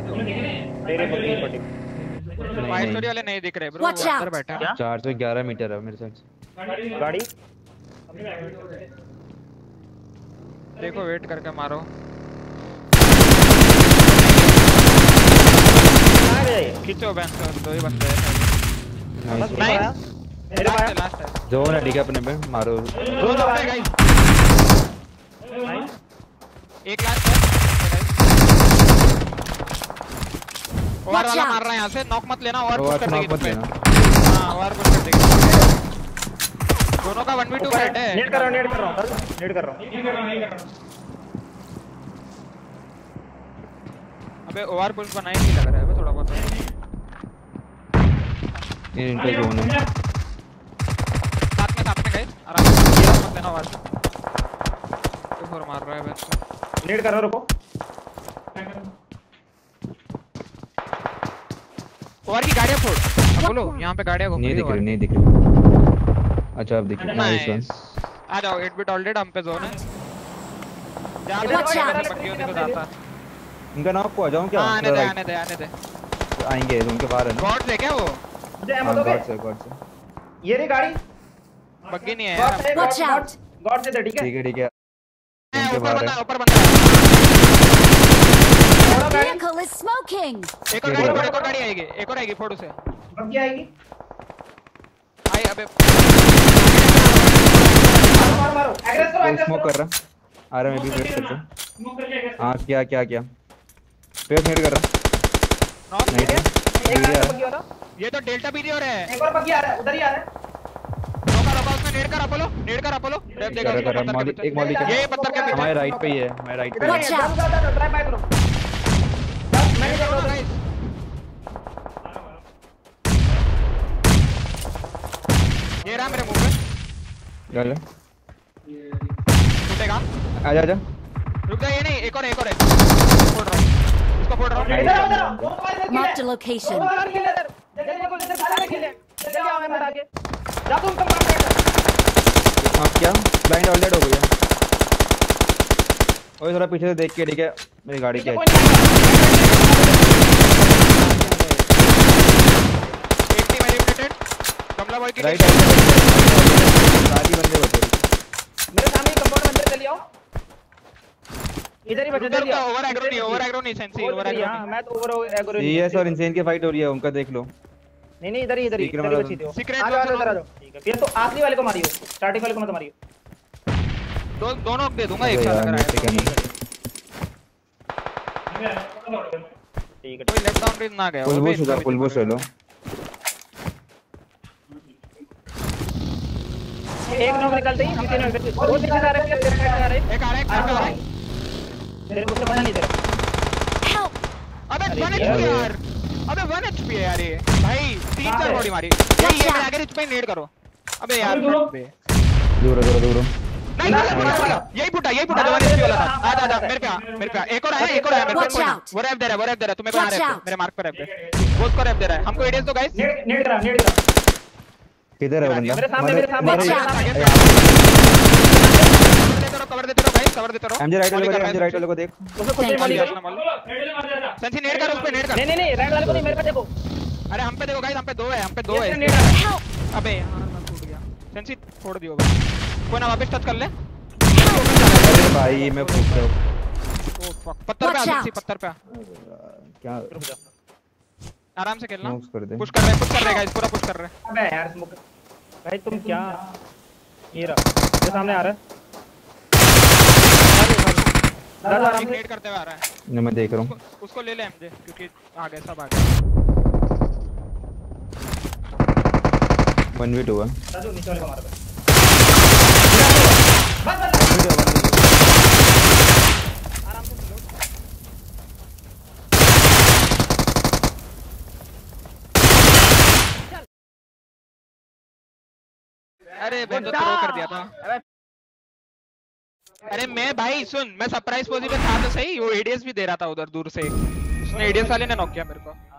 तेरे five story वाले नहीं दिख रहे ब्रो Watch अंदर बैठा। है क्या? चार सौ ग्यारह मीटर है मेरे साइड से गाड़ी? देखो वेट करके मारो। खींचो से दो ही बंदे हैं। नाइस मेरे मेरे लास्ट है जोन है। ठीक है अपने पे मारो। दो दो गाइस एक लास्ट है। ओवर Watch वाला मार रहा है यहाँ से। नॉक मत लेना और और पुश कर देगी हाँ और पुश कर देगी दोनों का 1v2 फाइट है। नेट कर रहा हूँ नेट कर रहा हूँ नेट कर रहा हूँ। अबे ओवर पुश बनाए नहीं लग रहा है अबे थोड़ा बहुत। ये इनका जोन है। साथ में साथ में गाइस आराम से। मत लेना ओवर तो फोर मार रहा है बस। नेट कर रहा हूँ रुको। ओवर की गाड़ियाँ फोड़ अब बोलो यहाँ पे गाड़ियाँ घूम रही है नहीं दिख रही नहीं दिख रही। अच्छा अब दिख रही। नाइस वन आ जाओ 8 बिट ऑलरेडी हम पे जोन है जा Watch out. पट्टियों को जाता इनका नाम को आ जाऊँ क्या? हाँ आने दे आने दे आने दे। आएँगे रूम के बाहर है गॉड है क्या वो? हाँ गॉड से गॉड से ये रही गाड़ी? बग्गी नहीं है गॉड यार। से गॉड से दे ठीक है। ठीक है ठीक है। है, ऊपर बंदा ऊपर बंदा है। थोड़ा गाड़ी Vehicle smoking. एक और गाड़ी एक और गाड़ी आएगी एक और आएगी फोड़ उसे बग्गी आएगी? आई अबे। मारो मारो मारो। एग्रेस करो एग्रेस स्मोक कर। रहा आ रहा मैं भी वेट करता हाँ। क्या क्या क्या। पेड़ हेड कर रहा नॉक नहीं एक ठीक आ रहा है है ये तो डेल्टा पीरियर है। एक और बग्गी आ रहा है उधर ही आ रहा है। नेड कर अपोलो नेड कर अपोलो रेप देगा कर रहा पत्थर के एक मौलिक है। ये पत्थर के पीछे हमारे राइट पे ही है हमारे राइट पे ही ही। है है ट्राई बाय करो जाओ कर रहा हूँ ये रहा मेरे मुँह पे चल टूटेगा आजा आजा रुक जा ये नहीं एक और एक और एक फोड़ रहा हूँ इसको फोड़ रहा हूँ इधर बाहर इधर Marked a खेले। location. दोनों बाहर खेले इधर। जल्दी देखो, इधर सारे खेले। जल्दी आओ, मैं के। जा तुम तुम काम कर। हाँ क्या ब्लाइंड ऑलरेडी हो गया ओए थोड़ा पीछे से देख के ठीक है मेरी गाड़ी क्या है। की राइट सारी बंदे बचे मेरे सामने कंपाउंड में अंदर चली आओ। इधर ही बचे जा, आओ। ओवर एग्रो नहीं ओवर एग्रो नहीं सेंसी ओवर एग्रो हाँ, मैं तो ओवर एग्रो नहीं सीएस और इंसेन की फाइट हो रही है उनका देख लो। नहीं नहीं इधर ही इधर ही ही थी आ जाओ, आ जाओ, वाला इधर आ जाओ। ठीक है फिर तो आखिरी वाले को मारियो स्टार्टिंग वाले को मत मारियो। दो दोनों दे दूँगा एक साथ अगर। क्या ठीक है। कोई लेफ़्ट डाउन रेंज ना गया फुल बूस्ट उधर फुल बूस्ट ले लो। एक नॉक निकलते ही हम तीनों इधर वो पीछे जा रहे हैं तेरे साइड आ रहे हैं। एक आ रहा है एक आ रहा है। है तेरे को समझ नहीं दे Help! अबे अरे 1 यार। एचपी यार। अबे 1 एचपी है यार ये। भाई तीन चार बॉडी मारी। ये मेरे आगे रिच पे नेड करो। अबे यार दूर है, दूर है, दूर है। नहीं यही फुटा यही फुटा जो 1 एचपी वाला था। आ जा आ जा मेरे पे मेरे पे एक और आया एक और आया मेरे पे वो रैप दे रहा है वो रैप दे रहा है तुम्हें कहाँ Watch रैप out. मेरे मार्क पे रैप दे। वो उसको रैप दे रहा है। हमको एडीएस दो गाइस नेट नेट करा नेट करा किधर है बंदा? मेरे सामने मेरे सामने। मेरे रहो कवर देते रहो गाइस कवर देते रहो। एमजे राइट वाले को एमजे राइट वाले को देख। उसको कुछ नहीं मालिक सेंसी नेड कर उस पे नेड कर नहीं नहीं नहीं राइट वाले को नहीं मेरे पे देखो। अरे हम पे देखो गाइस हम पे दो है हम पे दो है। नेट! अबे यार मैं टूट गया। सेंसी छोड़ दियो बस कोई ना वापस टच कर ले। अरे भाई मैं पूछ रहा हूँ। ओ फक पत्थर पे आ सेंसी पत्थर पे आ। क्या? आराम से खेलना। स्मोक्स कर दे। पुश कर रहे पुश कर रहे गाइस पूरा पुश कर रहे। अबे यार स्मोक भाई तुम क्या? ये रहा। ये सामने आ रहा है। दादा आराम से करते हुए आ रहा है। नहीं मैं देख रहा हूँ। उसको ले ले एमजे क्योंकि आ गए सब आ गए वन वी टू है दादू नीचे वाले को मार अरे थ्रो कर दिया था। अरे मैं भाई, सुन, मैं सरप्राइज़ पोजीशन था तो सही, वो एडीएस भी दे रहा था उधर दूर से। उसने एडीएस वाले ने नॉक किया मेरे को।